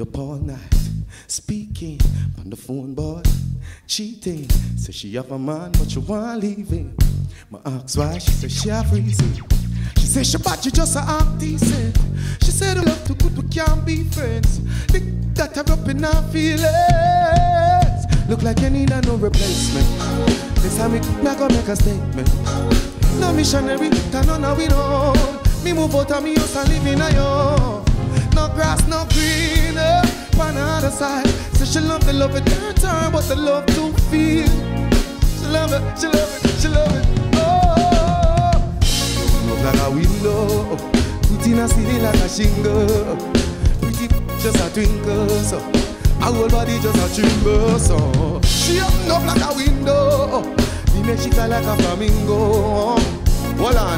Up all night, speaking on the phone, boy. Cheating, say she have a man, but she want leave him. My ask why, she say she have reason. She say she bad, you just a act decent. She said the love too good, we can't be friends. They got her up in her feelings. Look like you need a no replacement. This time me not gonna make a statement. No missionary, turn on a widow. Me move out of me house and live in a yo. No grass, no green. Side, so she love the love it her time, but the love to feel. She love it, she love it, she love it. Oh, look like a window, put in a city like a shingle. Pretty just a twinkle, so our whole body just a tremble, so she open up like a window. He make she fly like a flamingo. There.